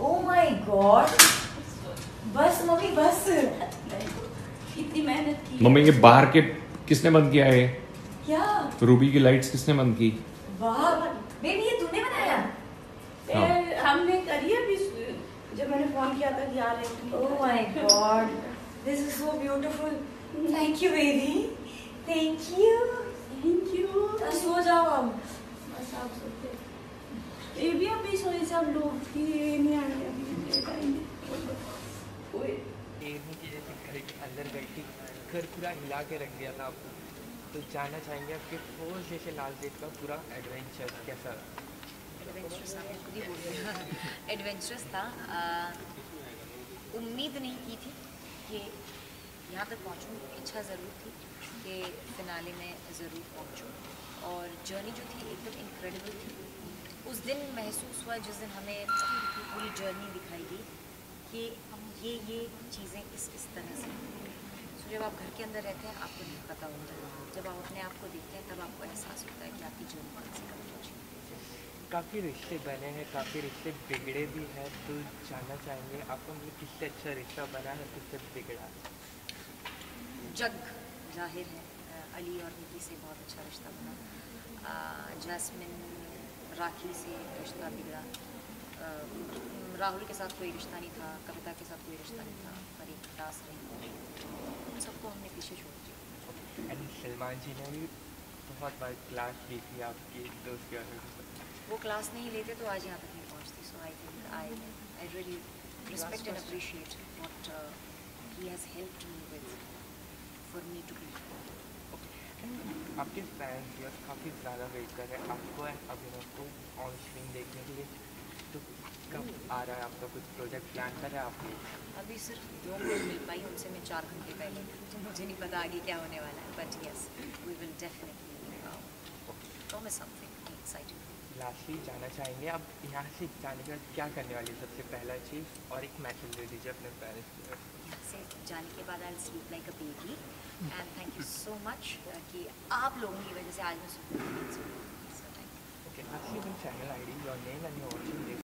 O my god बस mummy बस। इतनी मेहनत की मम्मी के बाहर के किसने बंद किया है क्या? रूबी की लाइट्स किसने बंद की? वाह। बेबी ये तूने बनाया? हाँ। हमने करी अभी जब मैंने फ़ोन किया था कि आ रहे हैं। Oh my god, this is so beautiful. Thank you, baby. Thank thank you सो जाओ अब बस आप सोते ये भी अभी सोए सब लोग कि ये नहीं आएँगे अभी की जैसे घर के अंदर बैठी घर पूरा हिला के रख दिया था आपको। तो जानना चाहेंगे आपके फ़र्स्ट जैसे लास्ट डेट का पूरा एडवेंचर कैसा रहा? एडवेंचरस था। उम्मीद नहीं की थी कि यहाँ तक पहुँचूँ। इच्छा ज़रूर थी कि फिनाले में ज़रूर पहुँचूँ। और जर्नी जो थी एकदम इनक्रेडिबल थी। उस दिन महसूस हुआ जिस दिन हमें पूरी जर्नी दिखाई दी कि ये ये चीज़ें इस इस तरह से सो जब आप घर के अंदर रहते हैं आपको नहीं पता होता। है जब आप अपने आप को देखते हैं तब आपको एहसास होता है कि आपकी जर्नी कहाँ से पहुँची काफ़ी रिश्ते बने हैं काफ़ी रिश्ते बिगड़े भी हैं तो जानना चाहेंगे आपको मतलब किससे अच्छा रिश्ता बना है किससे बिगड़ा जग ज़ाहिर है अली और निकी से बहुत अच्छा रिश्ता बना। जैस्मिन राखी से रिश्ता बिगड़ा। राहुल के साथ कोई रिश्ता नहीं था कविता के साथ कोई रिश्ता नहीं था पर एक दास रही। उन सबको हमने पीछे छोड़ दिया। सलमान जी ने भी बहुत बार क्लास ली थी आपकी दोस्त के वो क्लास नहीं लेते तो आज यहाँ तक नहीं पहुँचती so I think I I really respect and appreciate what he has helped me with for me to be आपके फैंस काफ़ी ज़्यादा वेट कर रहे हैं। आपको एंड आ रहा है? आपका कुछ प्रोजेक्ट प्लान कर रहे हैं आप लोग अभी सिर्फ़ दो मिनट मिल पाई उनसे मैं चार घंटे पहले। तो मुझे नहीं पता आगे क्या होने वाला है but yes we will definitely promise something excited lastly जाना चाहेंगे आप यहाँ से जाने के बाद क्या करने वाली है? सबसे पहला चीज़ और एक मैसेज दे दीजिए अपने पेरेंट्स को यहाँ से जाने के बाद I sleep like a baby and thank you so much कि आप लोगों की वजह से आज मैं सुकून से सो thank you Okay, lastly, your channel